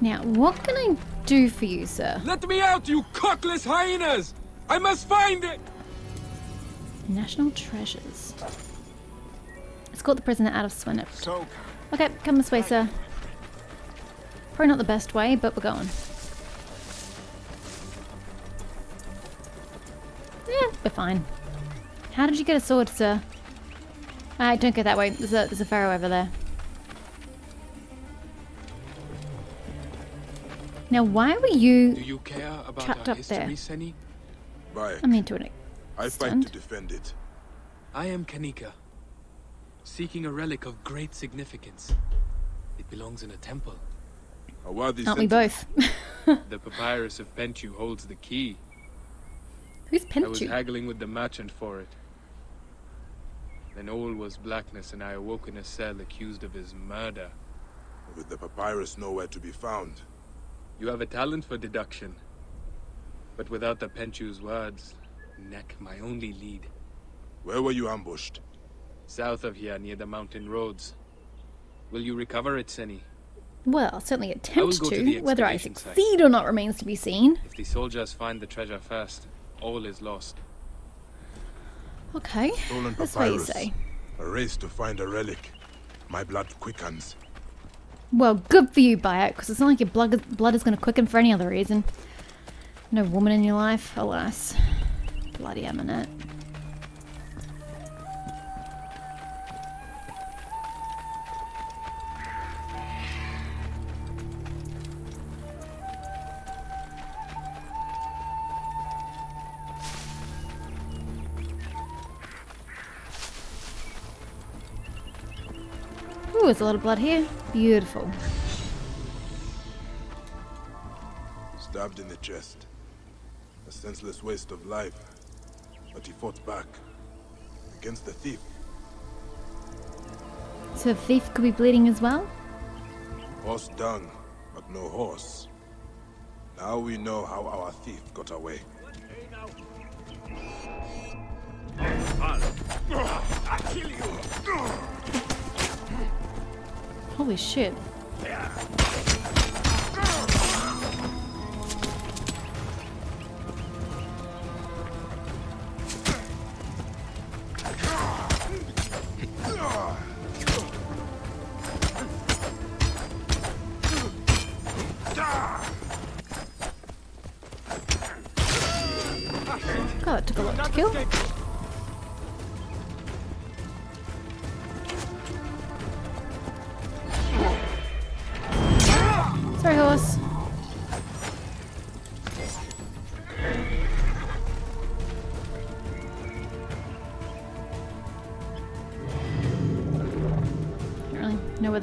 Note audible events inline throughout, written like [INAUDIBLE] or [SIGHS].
Now, what can I do for you, sir? Let me out, you cockless hyenas! I must find it! National treasures. Escort the prisoner out of Swenet. So, Okay, come this way, sir. Probably not the best way, but we're going. Yeah, we're fine. How did you get a sword, sir? Alright, don't go that way. There's a, there's a pharaoh over there. Now, why were you, Do you... you care about Trapped our up there. history, Seni? Bayek, I mean, to an I fight to defend it. I am Kanika, seeking a relic of great significance. It belongs in a temple. Awadi Aren't we sent both? [LAUGHS] The papyrus of Pentu holds the key. Who's Pentu? I was Pentu? haggling with the merchant for it. Then all was blackness, and I awoke in a cell accused of his murder. With the papyrus nowhere to be found. You have a talent for deduction. But without the Pentu's words, neck my only lead. Where were you ambushed? South of here, near the mountain roads. Will you recover it, Seni? Well, I'll certainly attempt go to to. Whether I excavation site. succeed or not remains to be seen. If the soldiers find the treasure first, all is lost. Okay, Stolen that's what you say. A race to find a relic. My blood quickens. Well, good for you, Bayek, because it's not like your blood, blood is going to quicken for any other reason. No woman in your life, alas. Bloody Eminette. Ooh, there's a lot of blood here. Beautiful. Stabbed in the chest. A senseless waste of life. But he fought back. Against the thief. So the thief could be bleeding as well? Horse dung, but no horse. Now we know how our thief got away. Holy shit.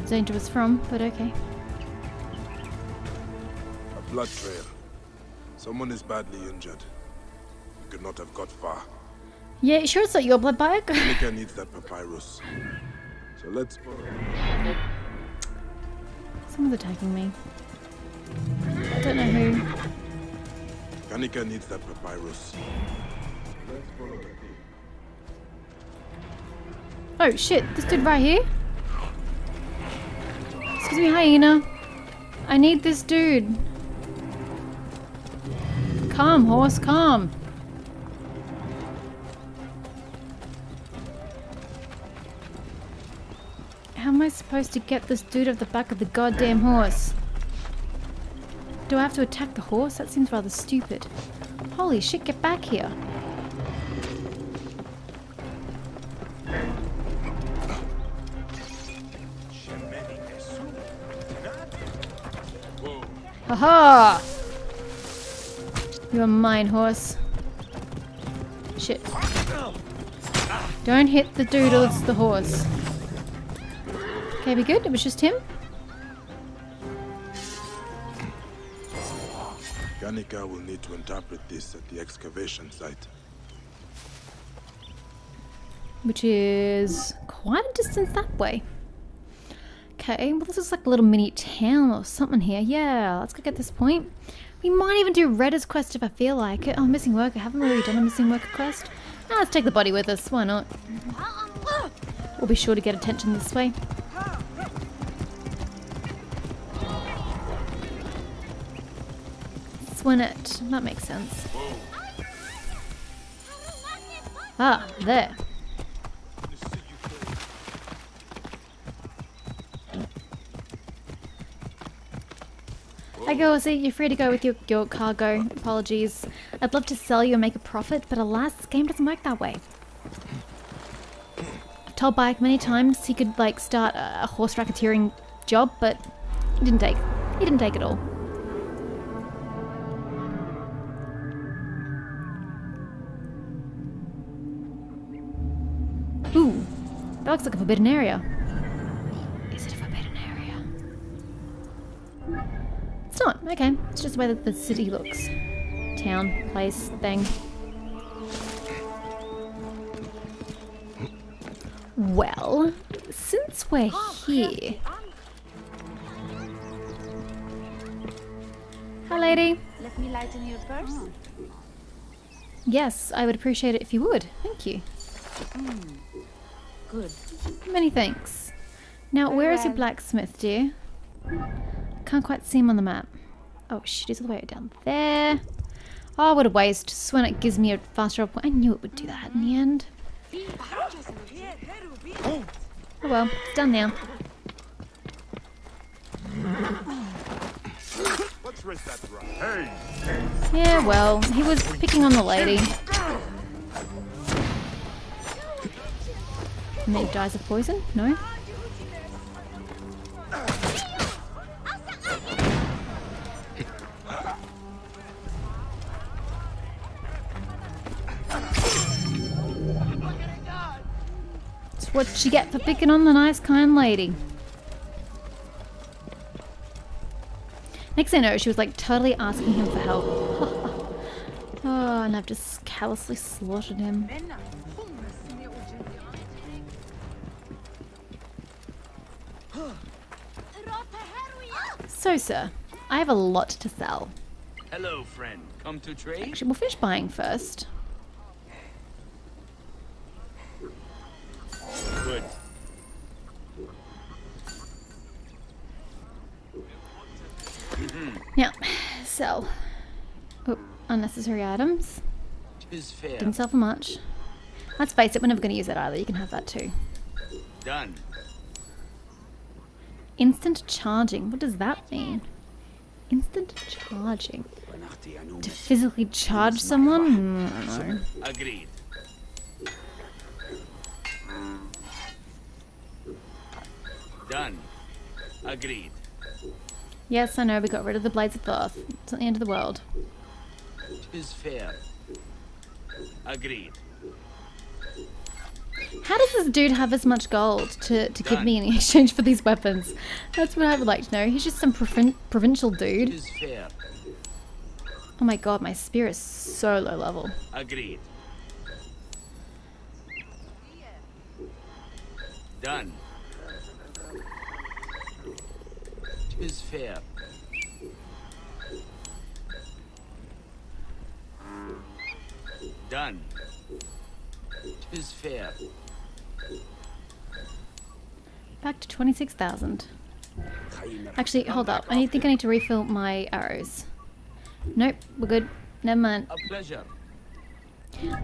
Know where the danger was from, but okay. A blood trail. Someone is badly injured. You could not have got far. Yeah, sure it's not your blood bag. [LAUGHS] Nika needs that papyrus. So let's. Someone's attacking me. I don't know who. Kanika needs that papyrus. Let's follow the. Oh shit, this dude right here? Excuse me, hyena. I need this dude. Calm, horse, calm. How am I supposed to get this dude off the back of the goddamn horse? Do I have to attack the horse? That seems rather stupid. Holy shit, get back here. Haha! You are mine, horse. Shit. Don't hit the or it's the horse. Okay, we good? It was just him? Kanika will need to interpret this at the excavation site. Which is quite a distance that way. Okay, well this is like a little mini town or something here. Yeah, let's go get this point. We might even do Redder's quest if I feel like it. Oh, missing worker. I haven't really done a missing worker quest? Ah, let's take the body with us. Why not? We'll be sure to get attention this way. Swin it. That makes sense. Ah, there. Hi Gorsey, you're free to go with your, your cargo. Apologies. I'd love to sell you and make a profit, but alas, the game doesn't work that way. I've told Bayek many times he could like start a, a horse racketeering job, but he didn't take he didn't take it all. Ooh, that looks like a forbidden area. Not. Okay, it's just the way that the city looks. Town, place, thing. Well, since we're here. Hi, lady. Let me lighten your purse. Yes, I would appreciate it if you would. Thank you. Hmm, good. Many thanks. Now, where is your well. blacksmith, dear? Can't quite see him on the map. Oh, shit, he's all the way down there. Oh, what a waste. Just when it gives me a faster up. I knew it would do that in the end. Oh well, it's done now. Let's rinse that dry. Hey! Yeah, well, he was picking on the lady. And then he dies of poison? No? It's what you get for picking on the nice, kind lady. Next thing I know, she was like totally asking him for help. [LAUGHS] oh, and I've just callously slaughtered him. So, sir, I have a lot to sell. Hello, friend. Come to trade? Actually, we'll finish buying first. Good. Now, sell. Oh, unnecessary items. Tis fair. Didn't sell for much. Let's face it, we're never going to use that either. You can have that too. Done. Instant charging. What does that mean? Instant charging. To physically charge someone? Mm. Agreed. Done. Agreed. Yes, I know, we got rid of the Blades of Thoth. It's not the end of the world. Tis fair. Agreed. How does this dude have as much gold to, to give me in exchange for these weapons? That's what I would like to know. He's just some provin- provincial dude. Oh my god, my spear is so low level. Agreed. Done. Tis fair. Done. Tis fair. Back to 26,000. Actually, hold up. I think I need to refill my arrows. Nope, we're good. Never mind. A pleasure.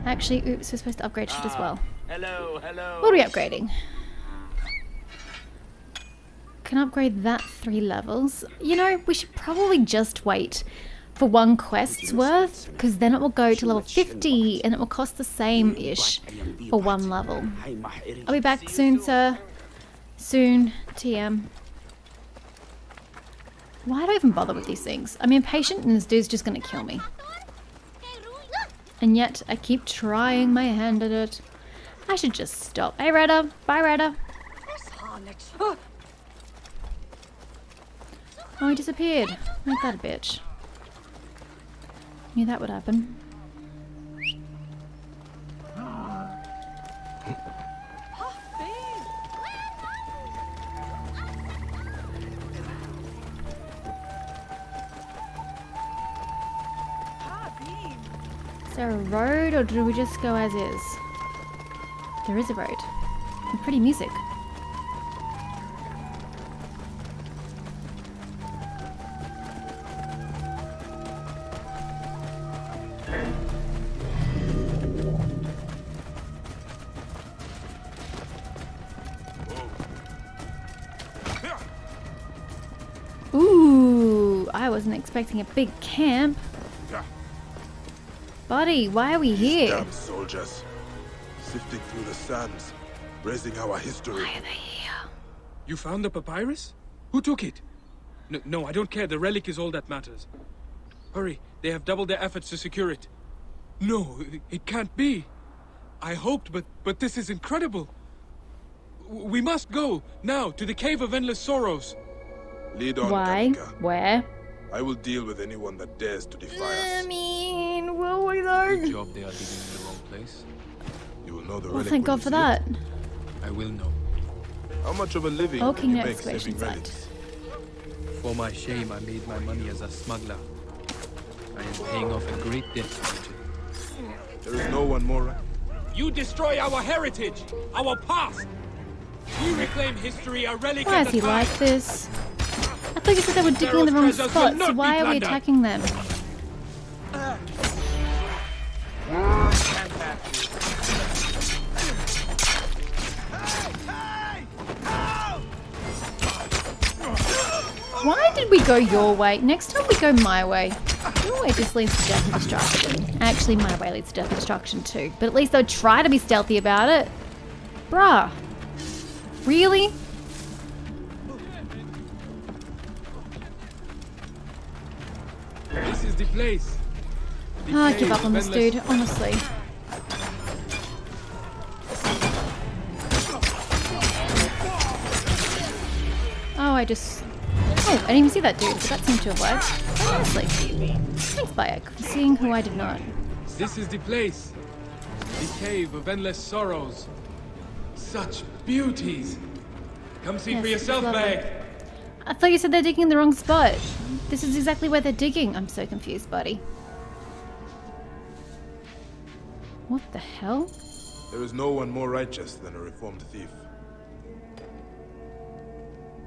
Actually, oops, we're supposed to upgrade shit as ah, well. Hello, hello. What are we upgrading? Can upgrade that three levels. You know, we should probably just wait for one quest's worth, because then it will go to level 50 and it will cost the same-ish for one level. I'll be back soon, sir. Soon, TM. Why do I even bother with these things? I'm impatient and this dude's just gonna kill me. And yet, I keep trying my hand at it. I should just stop. Hey, Retta. Bye, Retta. Oh, he disappeared. Ain't that a bitch? Knew that would happen. Is there a road or do we just go as is? There is a road. Pretty music. Wasn't expecting a big camp. Buddy, why are we here? Damn soldiers. Sifting through the sands, raising our history. Why are they here? You found the papyrus? Who took it? No, no, I don't care. The relic is all that matters. Hurry, they have doubled their efforts to secure it. No, it- it can't be. I hoped, but but this is incredible. We must go now to the cave of endless sorrows. Lead on, Why? Kanika. Where? I will deal with anyone that dares to defy us. I mean, will we Good though? job they are digging in the wrong place. You will know the Well, relic thank God for that. I will know. How much of a living Oh, can King you make saving relics? For my shame, I made my money as a smuggler. I am paying off a great debt to Egypt. There is no one more. You destroy our heritage, our past. We reclaim history, a relic Why is he like this? I thought you said they were digging in the wrong spot, so why are we attacking them? Why did we go your way? Next time we go my way. Your way just leads to death and destruction. Actually, my way leads to death and destruction too. But at least they'll try to be stealthy about it. Bruh. Really? Is the place. The Oh, I give up on this dude, honestly. Oh, I just... Oh, I didn't even see that dude, but that seemed to have worked. Honestly. Thanks, Bayek, for seeing who I did not. This is the place. The cave of endless sorrows. Such beauties. Come see Yes, for yourself, lovely. Bag. I thought you said they're digging in the wrong spot. This is exactly where they're digging. I'm so confused, buddy. What the hell? There is no one more righteous than a reformed thief.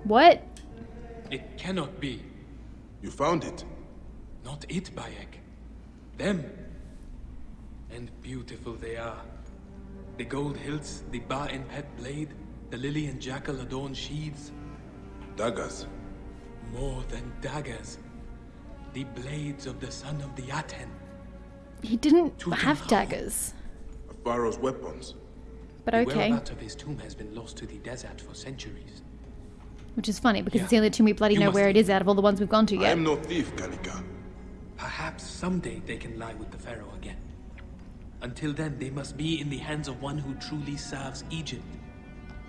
What? It cannot be. You found it. Not it, Bayek. Them. And beautiful they are. The gold hilts, the Ba and Pet blade, the lily and jackal adorned sheaths. Daggers. More than daggers. The blades of the son of the Aten. He didn't Tutankhamun. have daggers. A pharaoh's weapons. But The okay. whereabouts of his tomb has been lost to the desert for centuries. Which is funny because Yeah. it's the only tomb we bloody You know where it is out of all the ones we've gone to yet. I'm no thief, Kanika. Perhaps someday they can lie with the pharaoh again. Until then, they must be in the hands of one who truly serves Egypt.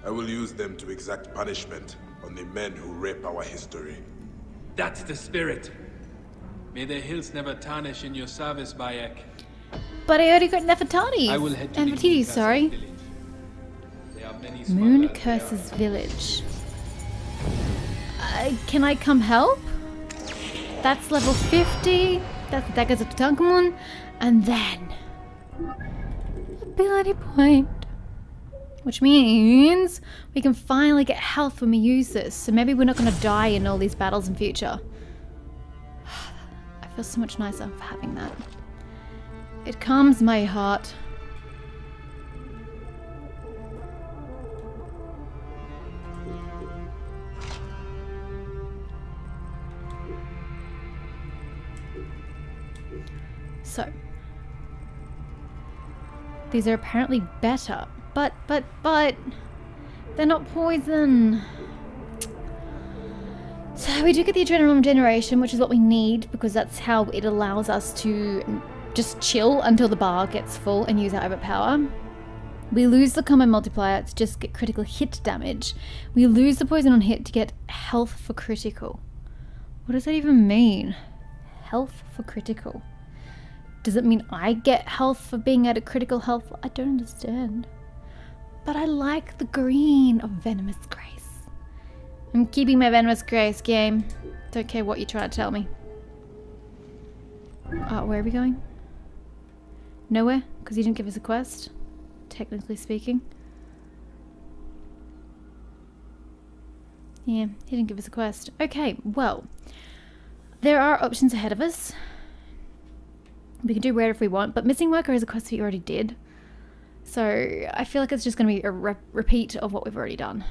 I will use them to exact punishment on the men who rape our history. That's the spirit. May the hills never tarnish in your service, Bayek. But I already got Nefertiti. I will head to the Nefertiti, Moon sorry. There are many Moon smugglers there. Curses Village. Uh, can I come help? That's level 50. That's the Daggers of Tutankhamun. And then... Ability point. Which means we can finally get health when we use this. So maybe we're not going to die in all these battles in future. [SIGHS] I feel so much nicer for having that. It calms my heart. So, these are apparently better, but, but, but, they're not poison. So we do get the adrenaline generation, which is what we need because that's how it allows us to just chill until the bar gets full and use our overpower. We lose the common multiplier to just get critical hit damage. We lose the poison on hit to get health for critical. What does that even mean? Health for critical. Does it mean I get health for being at a critical health? I don't understand. But I like the green of Venomous Grace. I'm keeping my Venomous Grace game. Don't care what you try to tell me. Oh, where are we going? Nowhere? Because you didn't give us a quest? Technically speaking. Yeah, he didn't give us a quest. Okay, well. There are options ahead of us. We can do red if we want, but missing worker is a quest we already did. So I feel like it's just going to be a re- repeat of what we've already done.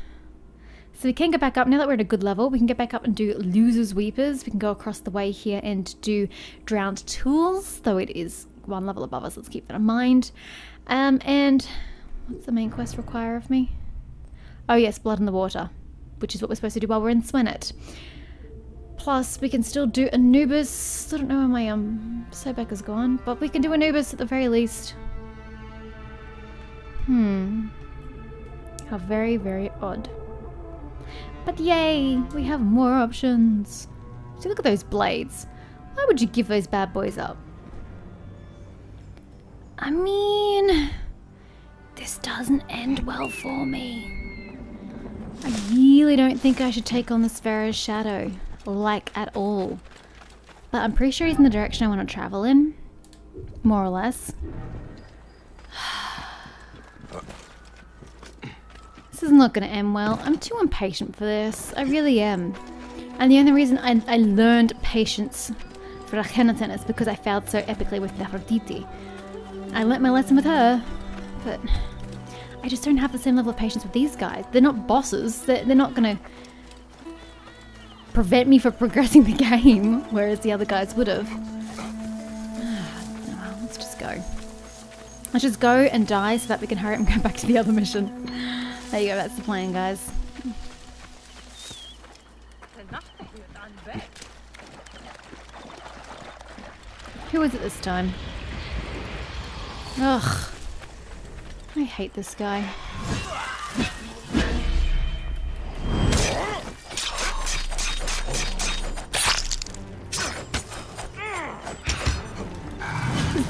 So we can get back up, now that we're at a good level, we can get back up and do Losers Weepers. We can go across the way here and do Drowned Tools, though it is one level above us, let's keep that in mind. Um, and what's the main quest require of me? Oh yes, Blood in the Water, which is what we're supposed to do while we're in Swenet. Plus, we can still do Anubis. I don't know where my um Sobek is gone, but we can do Anubis at the very least. Hmm. How very, very odd. But yay, we have more options. See, look at those blades. Why would you give those bad boys up? I mean, this doesn't end well for me. I really don't think I should take on the Sphera's shadow, like at all. But I'm pretty sure he's in the direction I want to travel in, more or less. This is not going to end well. I'm too impatient for this. I really am. And the only reason I, I learned patience for Akhenaten is because I failed so epically with Nefertiti. I learnt my lesson with her, but I just don't have the same level of patience with these guys. They're not bosses. They're, they're not going to prevent me from progressing the game, whereas the other guys would have. [SIGHS] let's just go. Let's just go and die so that we can hurry up and go back to the other mission. There you go, that's the plan, guys. Who is it this time? Ugh. I hate this guy.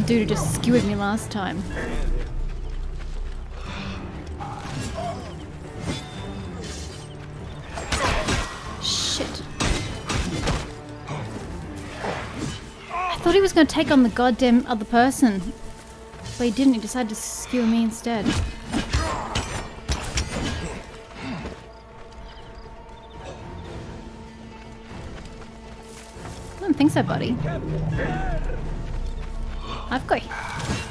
Dude just skewered me last time. Thought he was going to take on the goddamn other person. But he didn't, he decided to skewer me instead. I don't think so, buddy. I've got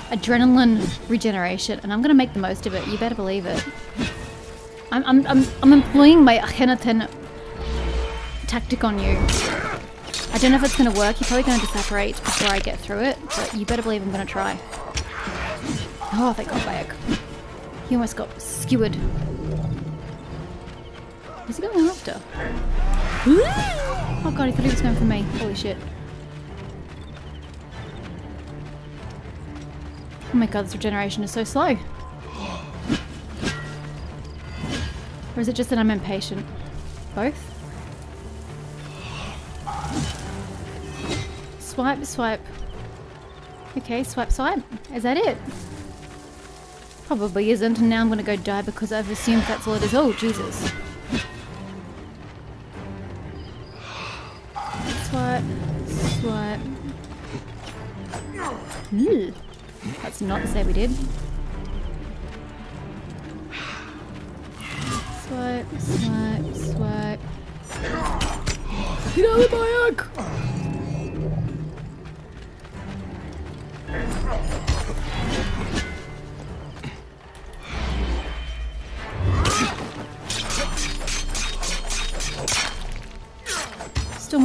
adrenaline regeneration, and I'm gonna make the most of it. You better believe it. I'm, I'm, I'm, I'm employing my Akhenaten tactic on you. I don't know if it's gonna work. You're probably gonna disapparate before I get through it, but you better believe I'm gonna try. Oh, thank God, Bayek. He almost got skewered. What's he going after? Oh god, he thought he was going for me. Holy shit. Oh my god, this regeneration is so slow. Or is it just that I'm impatient? Both? Swipe, swipe. Okay, swipe, swipe. Is that it? Probably isn't, and now I'm gonna go die because I've assumed that's all it is. Oh, Jesus. Swipe, swipe. Ooh. That's not the same we did. Swipe, swipe, swipe. Get out of my egg!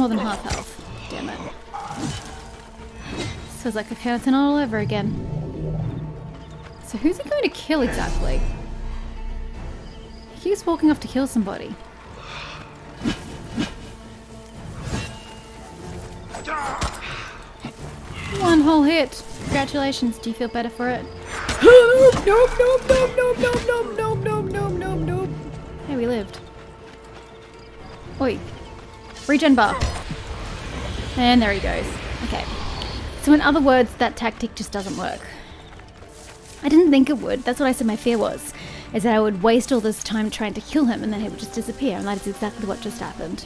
More than half health. Damn it. So it's like a skeleton all over again. So who's he going to kill exactly? He keeps walking off to kill somebody. One whole hit. Congratulations. Do you feel better for it? nope, nope, nope, nope, nope, nope, nope, nope, nope, nope, nope, nope. Hey, we lived. Oi. Regen bar. And there he goes. Okay. So in other words, that tactic just doesn't work. I didn't think it would. That's what I said my fear was. Is that I would waste all this time trying to kill him and then he would just disappear. And that is exactly what just happened.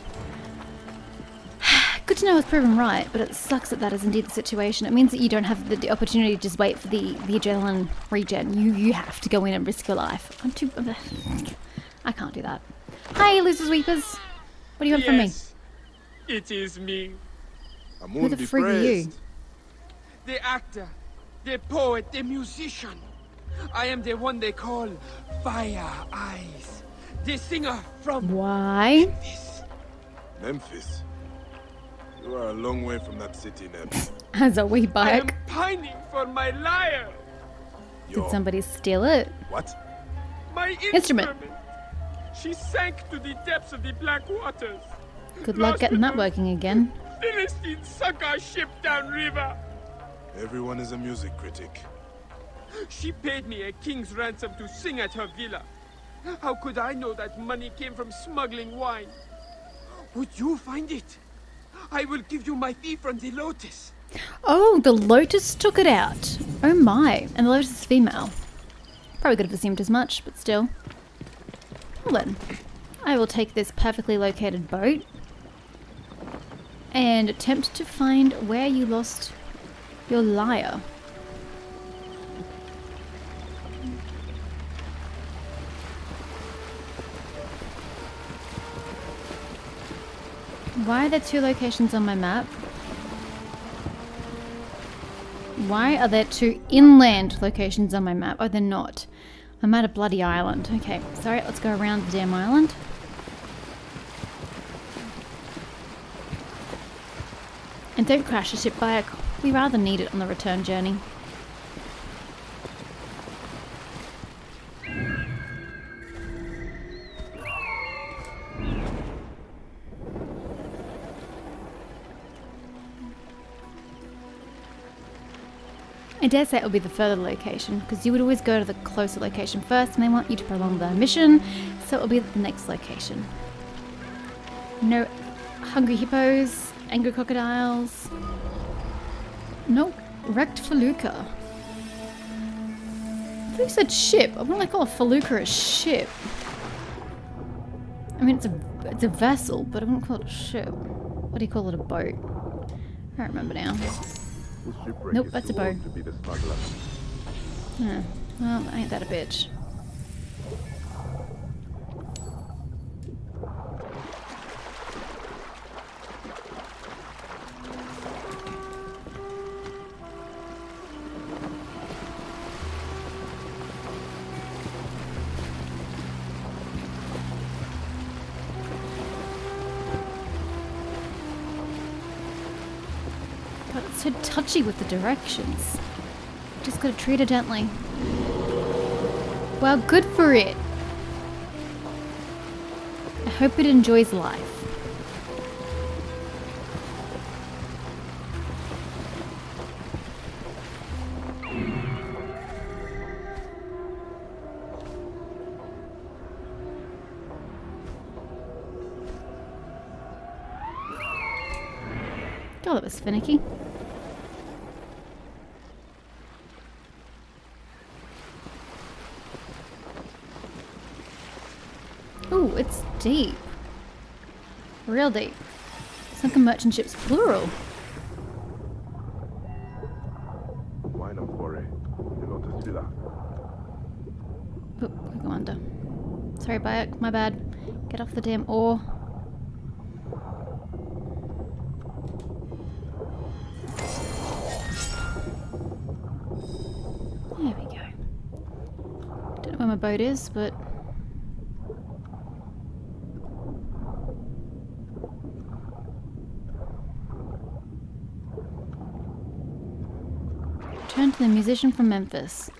[SIGHS] Good to know I was proven right, but it sucks that that is indeed the situation. It means that you don't have the, the opportunity to just wait for the, the adrenaline regen. You you have to go in and risk your life. I'm too... [SIGHS] I can't do that. Hi, Losers Weepers. What do you want from me? It is me. A Who moon the be frig are you? praised. the actor, the poet, the musician. I am the one they call Fire Eyes. The singer from Why? Memphis. Memphis. You are a long way from that city, Neb. [LAUGHS] As a wee I am pining for my lyre. Did Your somebody steal it? what? My Instrument. instrument. She sank to the depths of the black waters. Good luck Lost getting that without- working again. Philistines sunk our ship downriver. Everyone is a music critic. She paid me a king's ransom to sing at her villa. How could I know that money came from smuggling wine? Would you find it? I will give you my fee from the Lotus. Oh, the Lotus took it out. Oh my. And the Lotus is female. Probably could have assumed as much, but still. Well then, I will take this perfectly located boat and attempt to find where you lost your lyre. Why are there two locations on my map? Why are there two inland locations on my map? Oh, they're not. I'm at a bloody island. Okay, sorry, let's go around the damn island. And don't crash the ship back. We rather need it on the return journey. I dare say it will be the further location, because you would always go to the closer location first, and they want you to prolong the mission, so it will be the next location. No hungry hippos, angry crocodiles. No wrecked felucca. I thought you said ship. I wouldn't like call a felucca a ship. I mean, it's a it's a vessel, but I wouldn't call it a ship. What do you call it? A boat? I don't remember now. Nope, that's a boat. To be the smuggler. Yeah. Well, ain't that a bitch? With the directions. Just gotta treat it gently. Well, good for it. I hope it enjoys life. God, that was finicky. Ooh, it's deep. Real deep. Sunken merchant ships, plural. Why not worry? The Lotus Villa. Oh, we go under. Sorry, Bayek, my bad. Get off the damn oar. There we go. Don't know where my boat is, but The musician from Memphis.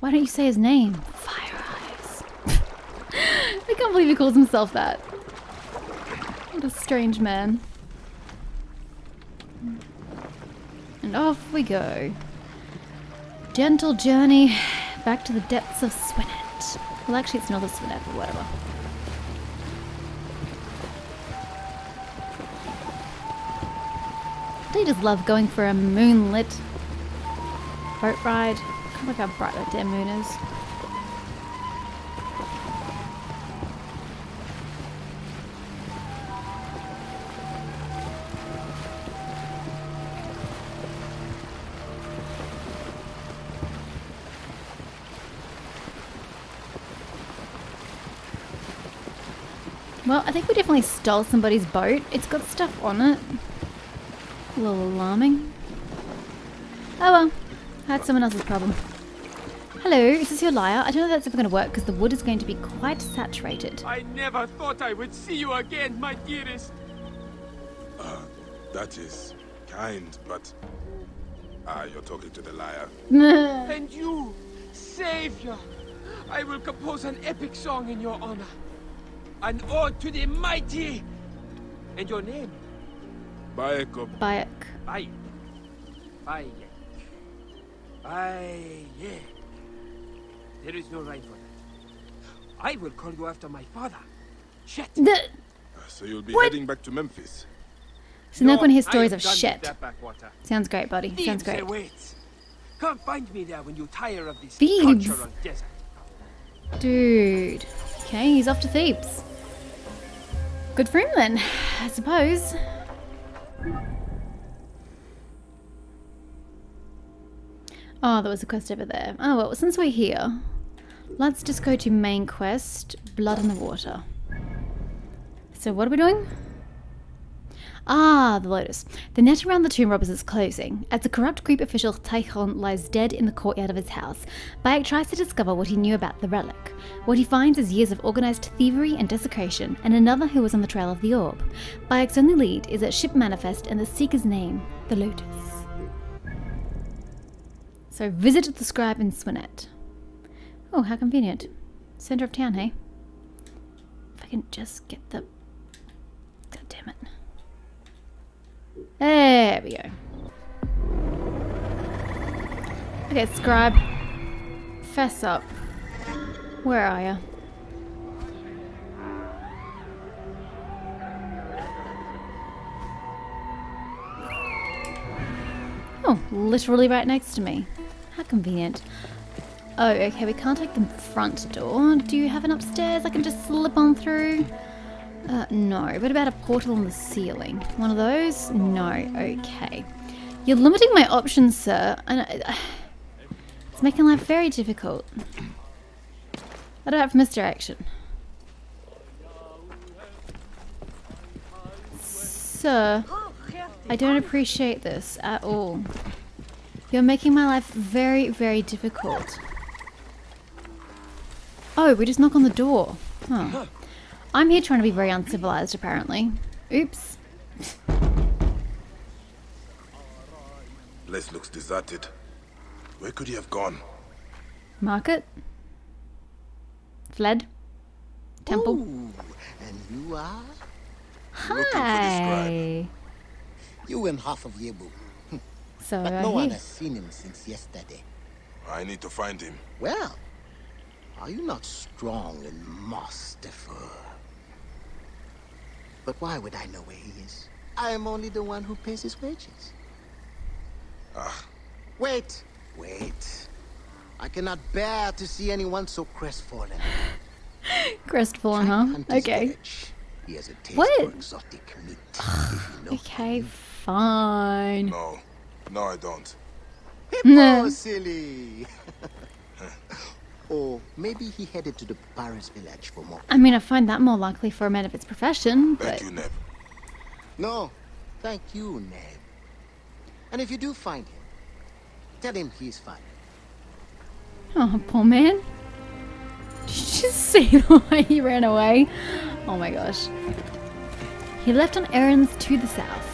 Why don't you say his name? Fire Eyes. I can't believe he calls himself that. What a strange man. And off we go. Gentle journey back to the depths of Swenet. Well, actually, it's not the Swenet, but whatever. They just love going for a moonlit boat ride. Look how bright that damn moon is. Well, I think we definitely stole somebody's boat. It's got stuff on it. A little alarming. Oh well, that's someone else's problem. Hello, is this your lyre? I don't know if that's ever going to work because the wood is going to be quite saturated. I never thought I would see you again, my dearest. That is kind, but... Ah, you're talking to the liar. [LAUGHS] And you, Savior, I will compose an epic song in your honor. An ode to the mighty. And your name? Baeko Bayek. Bayek. Bayek. Bayek. There is no right for that. I will call you after my father. Chet. The- ah, So you'll be What? heading back to Memphis. So now going to hear stories of shit. Sounds great, buddy. Sounds great. awaits. Come find me there when you tire of this Thebes? cultural desert. Dude. Okay, he's off to Thebes. Good for him then, I suppose. Oh, there was a quest over there. Oh well, since we're here, let's just go to main quest, Blood in the Water. So what are we doing? Ah, the Lotus. The net around the tomb robbers is closing. As the corrupt group official Taichon lies dead in the courtyard of his house, Bayek tries to discover what he knew about the relic. What he finds is years of organized thievery and desecration, and another who was on the trail of the orb. Bayek's only lead is a ship manifest and the seeker's name, the Lotus. So visit the scribe in Swenet. Oh, how convenient. Center of town, hey? If I can just get the. God damn it. There we go. Okay, scribe. Fess up. Where are you? Oh, literally right next to me. Convenient. Oh, okay, we can't take the front door. Do you have an upstairs I can just slip on through? Uh, no. What about a portal on the ceiling? One of those? No. Okay. You're limiting my options, sir. It's making life very difficult. I don't have misdirection. Sir, I don't appreciate this at all. You're making my life very, very difficult. Oh, we just knock on the door. Huh. I'm here trying to be very uncivilized, apparently. Oops. Place looks deserted. Where could he have gone? Market? Fled? Temple? Ooh, and you are? Looking for the scribe. Hi. You and half of Yebu. So, But no one has seen him since yesterday. I need to find him. Well, are you not strong and masterful? But why would I know where he is? I am only the one who pays his wages. Ah, Wait, wait. I cannot bear to see anyone so crestfallen. [SIGHS] Crestfallen, huh? Okay. He has a taste What? for exotic meat. you know. [SIGHS] Okay, fine. no. No, I don't. Hippo, silly. [LAUGHS] or maybe he headed to the Paris village for more. I mean, I find that more likely for a man of its profession, Thank but you, Neb. No, thank you, Ned. And if you do find him, tell him he's fine. oh, poor man. Did you just see the way he ran away? Oh my gosh. He left on errands to the south.